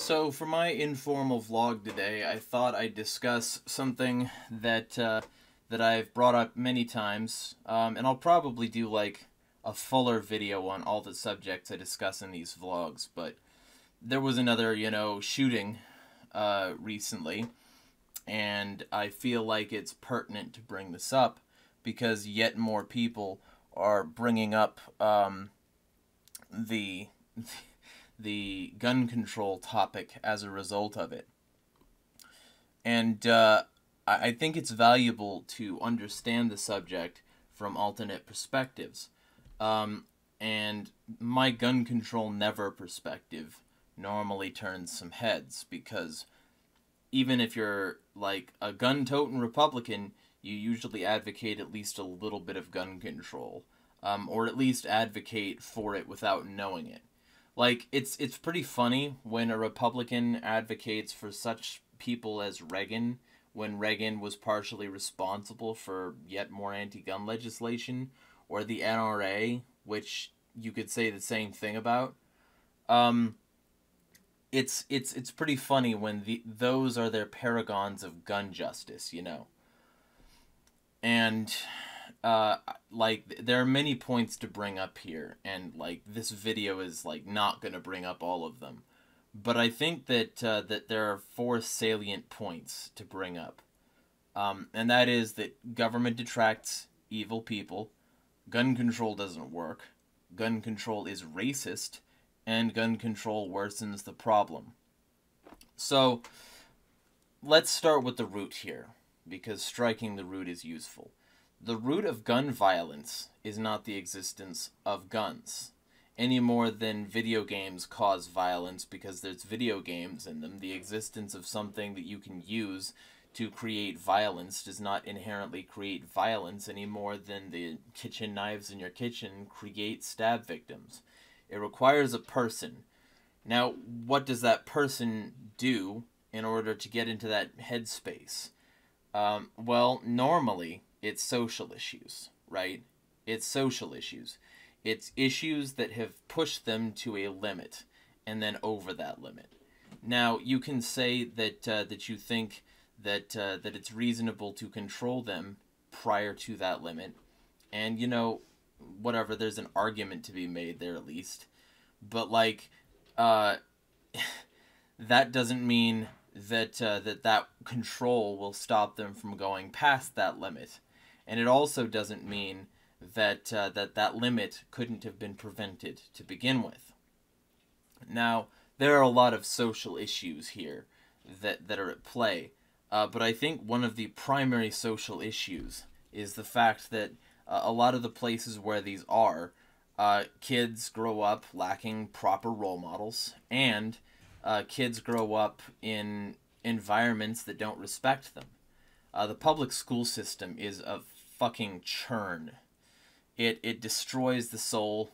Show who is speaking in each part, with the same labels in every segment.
Speaker 1: So, for my informal vlog today, I thought I'd discuss something that uh, that I've brought up many times, um, and I'll probably do like a fuller video on all the subjects I discuss in these vlogs. But there was another, you know, shooting uh, recently, and I feel like it's pertinent to bring this up because yet more people are bringing up um, the the gun control topic as a result of it. And uh, I think it's valuable to understand the subject from alternate perspectives. Um, and my gun control never perspective normally turns some heads because even if you're like a gun toting Republican, you usually advocate at least a little bit of gun control, um, or at least advocate for it without knowing it. Like it's it's pretty funny when a Republican advocates for such people as Reagan when Reagan was partially responsible for yet more anti-gun legislation or the NRA, which you could say the same thing about. Um it's it's it's pretty funny when the those are their paragons of gun justice, you know. And uh, like there are many points to bring up here, and like this video is like not gonna bring up all of them, but I think that uh, that there are four salient points to bring up, um, and that is that government detracts evil people, gun control doesn't work, gun control is racist, and gun control worsens the problem. So, let's start with the root here, because striking the root is useful. The root of gun violence is not the existence of guns, any more than video games cause violence because there's video games in them. The existence of something that you can use to create violence does not inherently create violence any more than the kitchen knives in your kitchen create stab victims. It requires a person. Now, what does that person do in order to get into that headspace? Um, well, normally, it's social issues, right? It's social issues. It's issues that have pushed them to a limit and then over that limit. Now, you can say that uh, that you think that uh, that it's reasonable to control them prior to that limit, and you know, whatever. There's an argument to be made there at least, but like, uh, that doesn't mean that uh, that that control will stop them from going past that limit and it also doesn't mean that uh, that that limit couldn't have been prevented to begin with. Now, there are a lot of social issues here that that are at play, uh, but I think one of the primary social issues is the fact that uh, a lot of the places where these are, uh, kids grow up lacking proper role models, and uh, kids grow up in environments that don't respect them. Uh, the public school system is a fucking churn. It it destroys the soul.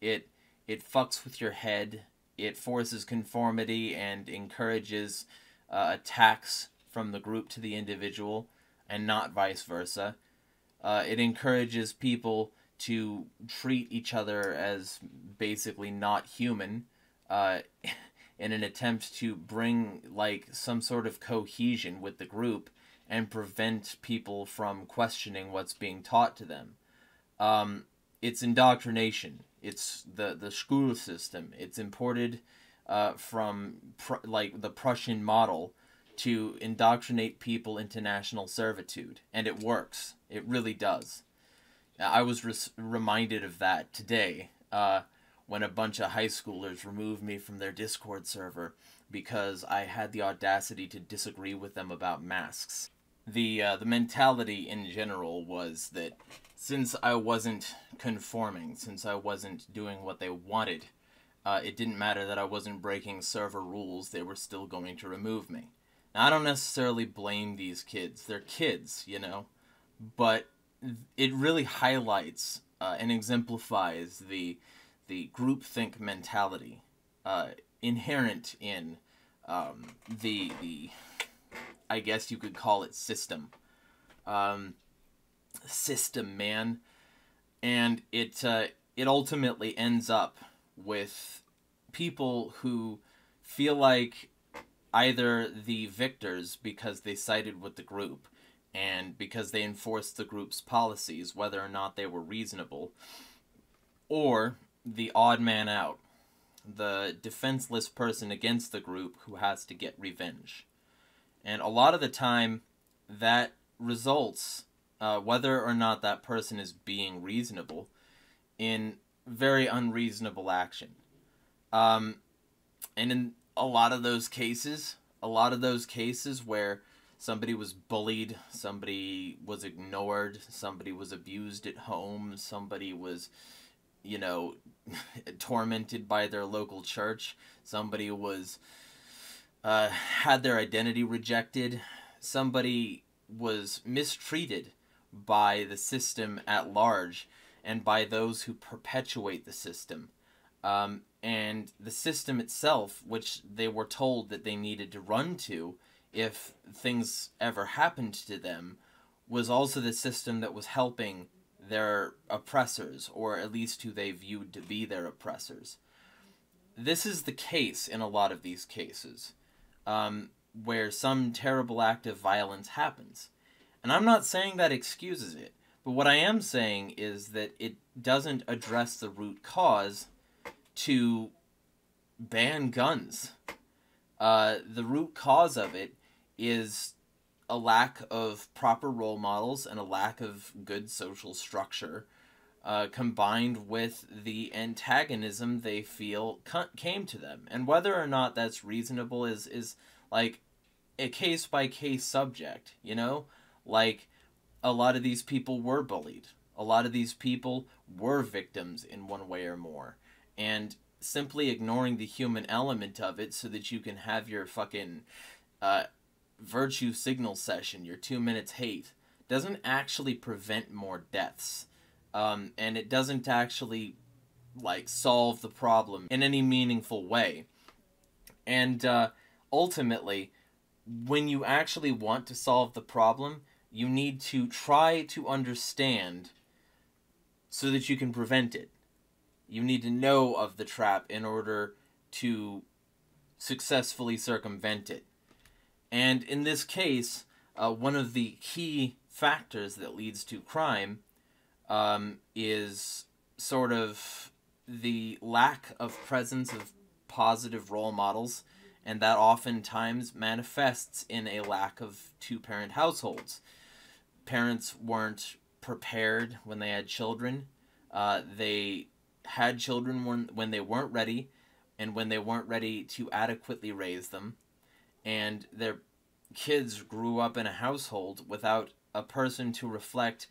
Speaker 1: It it fucks with your head. It forces conformity and encourages uh, attacks from the group to the individual, and not vice versa. Uh, it encourages people to treat each other as basically not human, uh, in an attempt to bring like some sort of cohesion with the group and prevent people from questioning what's being taught to them. Um, it's indoctrination. It's the the school system. It's imported uh, from pr- like the Prussian model to indoctrinate people into national servitude, and it works. It really does. I was res- reminded of that today uh, when a bunch of high schoolers removed me from their Discord server because I had the audacity to disagree with them about masks the uh, the mentality in general was that since I wasn't conforming, since I wasn't doing what they wanted, uh, it didn't matter that I wasn't breaking server rules; they were still going to remove me. Now, I don't necessarily blame these kids; they're kids, you know, but it really highlights uh, and exemplifies the the groupthink mentality uh, inherent in um, the the I guess you could call it system. Um, system, man. And it, uh, it ultimately ends up with people who feel like either the victors because they sided with the group and because they enforced the group's policies, whether or not they were reasonable, or the odd man out, the defenseless person against the group who has to get revenge. And a lot of the time, that results, uh, whether or not that person is being reasonable, in very unreasonable action. Um, and in a lot of those cases, a lot of those cases where somebody was bullied, somebody was ignored, somebody was abused at home, somebody was, you know, tormented by their local church, somebody was uh, had their identity rejected, somebody was mistreated by the system at large and by those who perpetuate the system. Um, and the system itself, which they were told that they needed to run to if things ever happened to them, was also the system that was helping their oppressors, or at least who they viewed to be their oppressors. This is the case in a lot of these cases, um, where some terrible act of violence happens. And I'm not saying that excuses it, but what I am saying is that it doesn't address the root cause to ban guns. Uh, the root cause of it is a lack of proper role models and a lack of good social structure, uh, combined with the antagonism they feel came to them. And whether or not that's reasonable is is like a case by case subject. You know, like a lot of these people were bullied. A lot of these people were victims in one way or more and simply ignoring the human element of it so that you can have your fucking uh, virtue signal session, your two minutes hate, doesn't actually prevent more deaths. Um, and it doesn't actually like solve the problem in any meaningful way. And uh, ultimately, when you actually want to solve the problem, you need to try to understand so that you can prevent it you need to know of the trap in order to successfully circumvent it. And in this case, uh, one of the key factors that leads to crime um, is sort of the lack of presence of positive role models, and that oftentimes manifests in a lack of two parent households. Parents weren't prepared when they had children. Uh, they had children when, when they weren't ready and when they weren't ready to adequately raise them and their kids grew up in a household without a person to reflect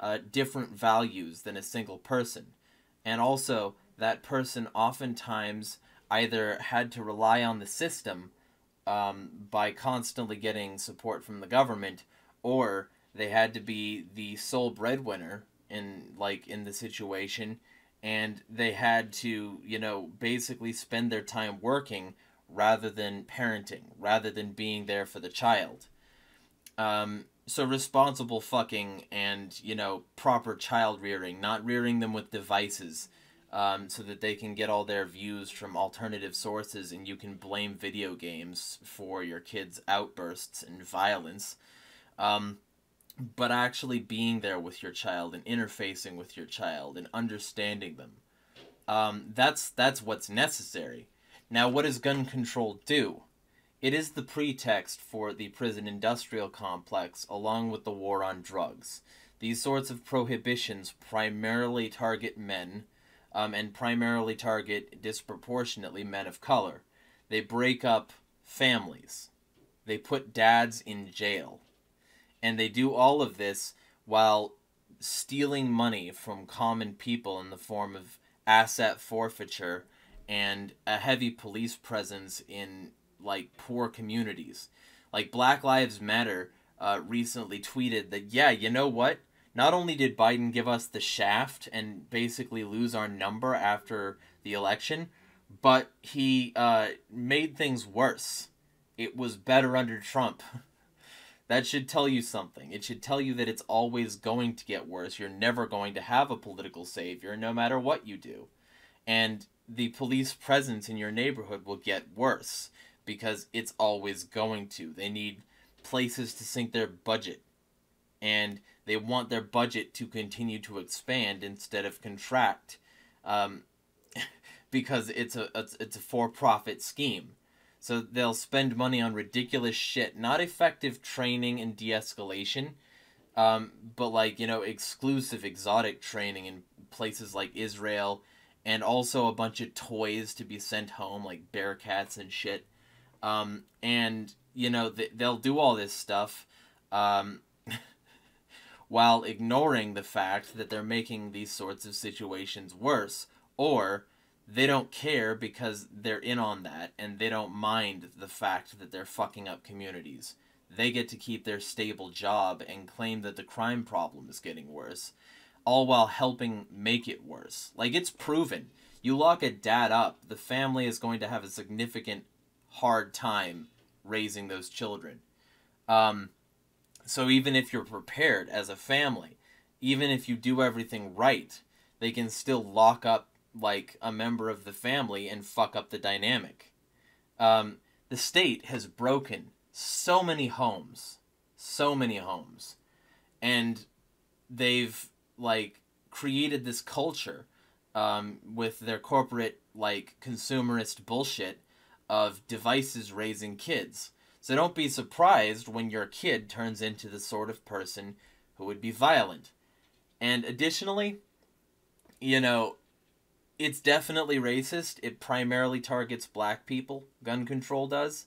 Speaker 1: uh, different values than a single person and also that person oftentimes either had to rely on the system um, by constantly getting support from the government or they had to be the sole breadwinner in like in the situation and they had to, you know, basically spend their time working rather than parenting, rather than being there for the child. Um, so responsible fucking and, you know, proper child rearing, not rearing them with devices um, so that they can get all their views from alternative sources and you can blame video games for your kids' outbursts and violence. Um, but actually being there with your child and interfacing with your child and understanding them. Um, that's that's what's necessary. Now, what does gun control do? It is the pretext for the prison industrial complex, along with the war on drugs. These sorts of prohibitions primarily target men, um, and primarily target disproportionately men of color. They break up families. They put dads in jail and they do all of this while stealing money from common people in the form of asset forfeiture and a heavy police presence in like poor communities. Like Black Lives Matter uh, recently tweeted that yeah, you know what? Not only did Biden give us the shaft and basically lose our number after the election, but he uh, made things worse. It was better under Trump. That should tell you something. It should tell you that it's always going to get worse. You're never going to have a political savior no matter what you do. And the police presence in your neighborhood will get worse because it's always going to. They need places to sink their budget. And they want their budget to continue to expand instead of contract um, because it's a, it's, it's a for-profit scheme. So they'll spend money on ridiculous shit, not effective training and de-escalation, um, but like, you know, exclusive exotic training in places like Israel and also a bunch of toys to be sent home, like Bearcats and shit. Um, and you know th- they'll do all this stuff, um, while ignoring the fact that they're making these sorts of situations worse, or they don't care because they're in on that and they don't mind the fact that they're fucking up communities. They get to keep their stable job and claim that the crime problem is getting worse all while helping make it worse. Like it's proven. You lock a dad up, the family is going to have a significant hard time raising those children. Um, so even if you're prepared as a family, even if you do everything right, they can still lock up like a member of the family and fuck up the dynamic. Um, the state has broken so many homes, so many homes, and they've like created this culture um, with their corporate like consumerist bullshit of devices raising kids. So don't be surprised when your kid turns into the sort of person who would be violent. And additionally, you know, it's definitely racist. It primarily targets black people. Gun control does.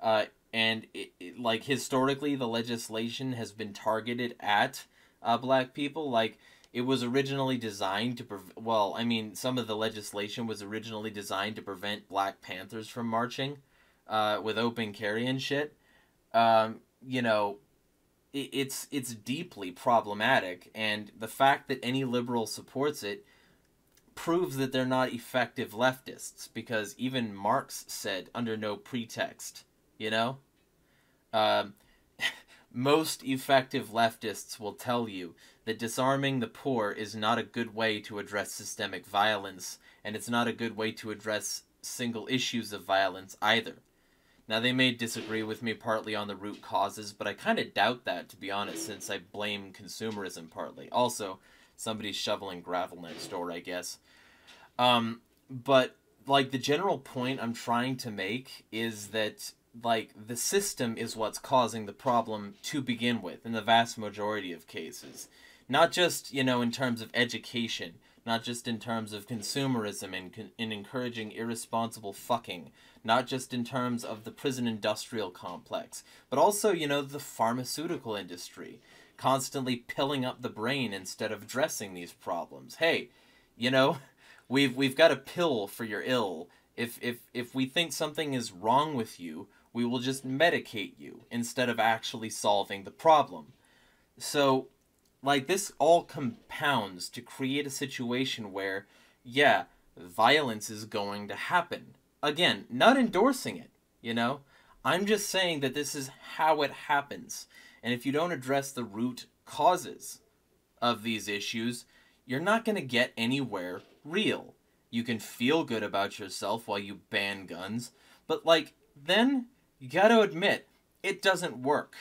Speaker 1: Uh, and it, it, like historically, the legislation has been targeted at uh, black people. Like it was originally designed to pre- well, I mean, some of the legislation was originally designed to prevent Black Panthers from marching, uh, with open carry and shit. Um, you know, it, it's it's deeply problematic, and the fact that any liberal supports it proves that they're not effective leftists because even Marx said under no pretext, you know. Um, most effective leftists will tell you that disarming the poor is not a good way to address systemic violence, and it's not a good way to address single issues of violence either. Now, they may disagree with me partly on the root causes, but I kind of doubt that, to be honest, since I blame consumerism partly. Also, somebody's shoveling gravel next door, I guess. Um, but, like, the general point I'm trying to make is that like the system is what's causing the problem to begin with in the vast majority of cases not just you know in terms of education not just in terms of consumerism and in encouraging irresponsible fucking not just in terms of the prison industrial complex but also you know the pharmaceutical industry constantly pilling up the brain instead of addressing these problems hey you know we've we've got a pill for your ill if if if we think something is wrong with you we will just medicate you instead of actually solving the problem. So, like, this all compounds to create a situation where, yeah, violence is going to happen. Again, not endorsing it, you know? I'm just saying that this is how it happens. And if you don't address the root causes of these issues, you're not going to get anywhere real. You can feel good about yourself while you ban guns, but, like, then you gotta admit, it doesn't work.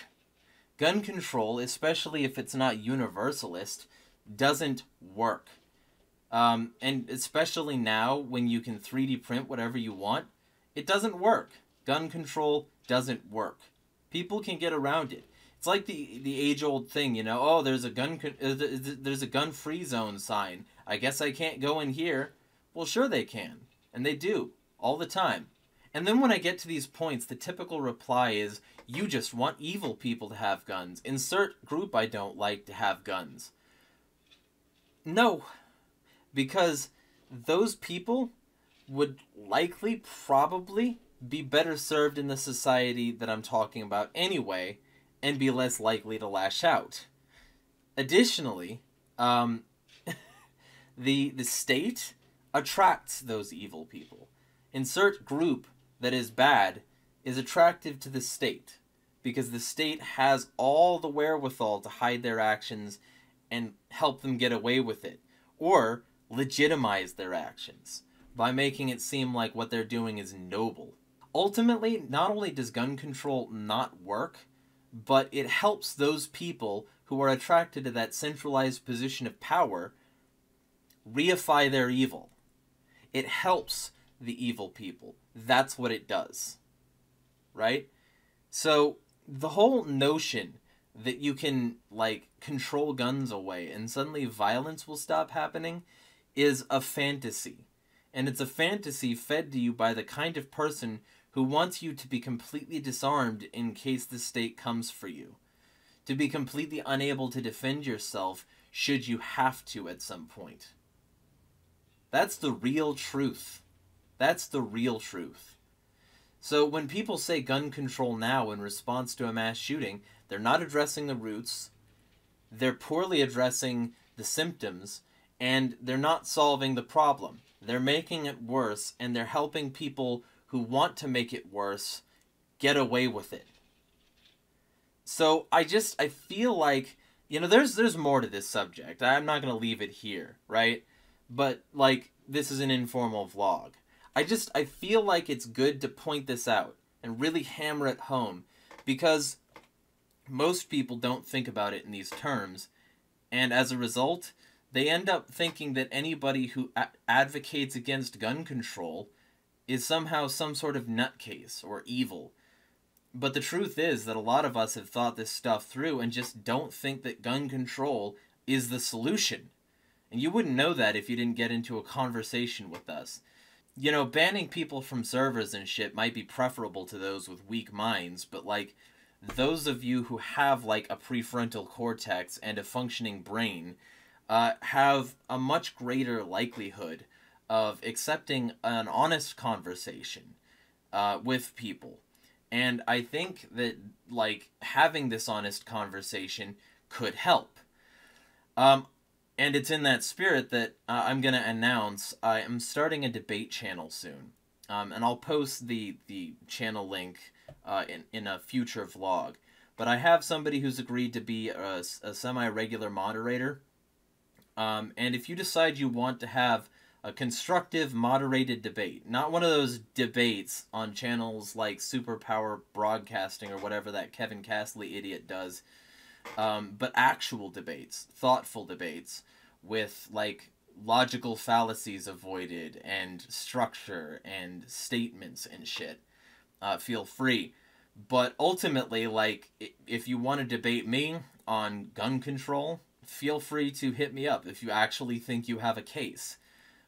Speaker 1: Gun control, especially if it's not universalist, doesn't work. Um, and especially now when you can 3D print whatever you want, it doesn't work. Gun control doesn't work. People can get around it. It's like the the age old thing, you know. Oh, there's a gun uh, there's a gun free zone sign. I guess I can't go in here. Well, sure they can, and they do all the time. And then when I get to these points, the typical reply is, you just want evil people to have guns. Insert group I don't like to have guns. No. Because those people would likely, probably, be better served in the society that I'm talking about anyway, and be less likely to lash out. Additionally, um, the the state attracts those evil people. Insert group that is bad is attractive to the state because the state has all the wherewithal to hide their actions and help them get away with it or legitimize their actions. by making it seem like what they're doing is noble. Ultimately, not only does gun control not work, but it helps those people who are attracted to that centralized position of power reify their evil. It helps the evil people. That's what it does. Right? So, the whole notion that you can, like, control guns away and suddenly violence will stop happening is a fantasy. And it's a fantasy fed to you by the kind of person who wants you to be completely disarmed in case the state comes for you. To be completely unable to defend yourself should you have to at some point. That's the real truth. That's the real truth. So when people say gun control now in response to a mass shooting, they're not addressing the roots, they're poorly addressing the symptoms, and they're not solving the problem. They're making it worse, and they're helping people who want to make it worse get away with it. So I just I feel like you know there's there's more to this subject. I'm not going to leave it here, right? But like this is an informal vlog. I just I feel like it's good to point this out and really hammer it home because most people don't think about it in these terms and as a result they end up thinking that anybody who advocates against gun control is somehow some sort of nutcase or evil. But the truth is that a lot of us have thought this stuff through and just don't think that gun control is the solution. And you wouldn't know that if you didn't get into a conversation with us. You know, banning people from servers and shit might be preferable to those with weak minds, but like, those of you who have like a prefrontal cortex and a functioning brain uh, have a much greater likelihood of accepting an honest conversation uh, with people. And I think that, like, having this honest conversation could help. Um, and it's in that spirit that uh, I'm going to announce I am starting a debate channel soon. Um, and I'll post the, the channel link uh, in, in a future vlog. But I have somebody who's agreed to be a, a semi regular moderator. Um, and if you decide you want to have a constructive, moderated debate. Not one of those debates on channels like Superpower Broadcasting or whatever that Kevin Castley idiot does, um, but actual debates, thoughtful debates with like logical fallacies avoided and structure and statements and shit. Uh, feel free. But ultimately, like, if you want to debate me on gun control, feel free to hit me up if you actually think you have a case.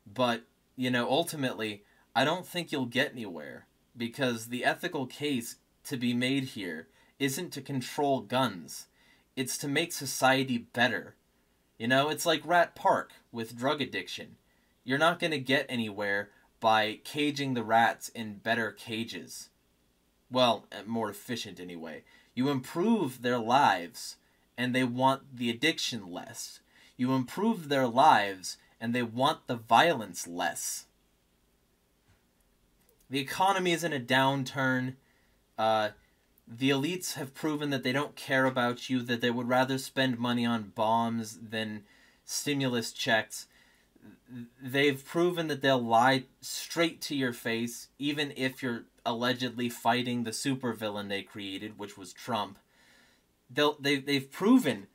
Speaker 1: But, you know, ultimately, I don't think you'll get anywhere because the ethical case to be made here isn't to control guns, it's to make society better. You know, it's like Rat Park with drug addiction. You're not going to get anywhere by caging the rats in better cages. Well, eh, more efficient anyway. You improve their lives, and they want the addiction less. You improve their lives, and they want the violence less. The economy is in a downturn. Uh, the elites have proven that they don't care about you, that they would rather spend money on bombs than stimulus checks. They've proven that they'll lie straight to your face, even if you're allegedly fighting the supervillain they created, which was Trump. They'll, they, they've proven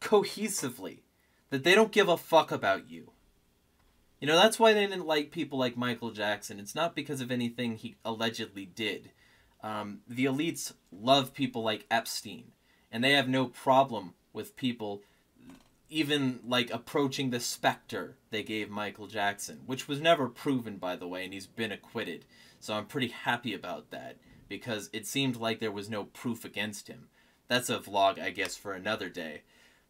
Speaker 1: cohesively that they don't give a fuck about you. You know, that's why they didn't like people like Michael Jackson. It's not because of anything he allegedly did. Um, the elites love people like Epstein, and they have no problem with people even like approaching the specter they gave Michael Jackson, which was never proven, by the way, and he's been acquitted. So I'm pretty happy about that because it seemed like there was no proof against him. That's a vlog, I guess, for another day.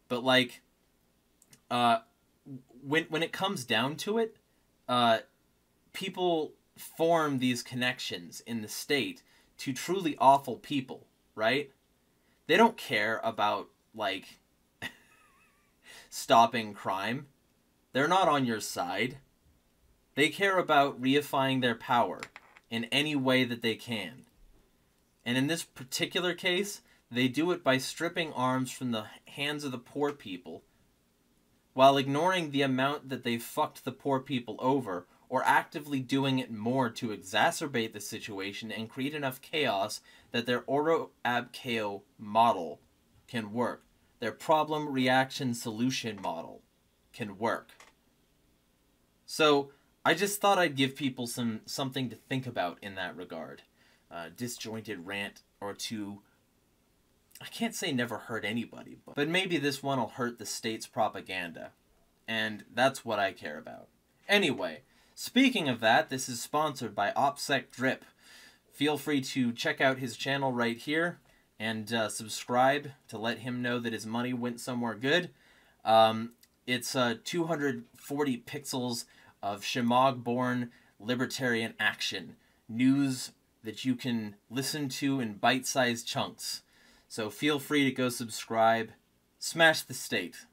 Speaker 1: But like, uh, when when it comes down to it, uh, people form these connections in the state to truly awful people, right? They don't care about like stopping crime. They're not on your side. They care about reifying their power in any way that they can. And in this particular case, they do it by stripping arms from the hands of the poor people while ignoring the amount that they fucked the poor people over or actively doing it more to exacerbate the situation and create enough chaos that their Ordo Ab Chao model can work. Their problem reaction solution model can work. So I just thought I'd give people some something to think about in that regard. Uh, disjointed rant or two. I can't say never hurt anybody, but, but maybe this one will hurt the state's propaganda. And that's what I care about. Anyway, speaking of that, this is sponsored by OPSEC Drip. Feel free to check out his channel right here and uh, subscribe to let him know that his money went somewhere good. Um, it's uh, 240 pixels of Shemagh born libertarian action. News that you can listen to in bite sized chunks. So feel free to go subscribe. Smash the state.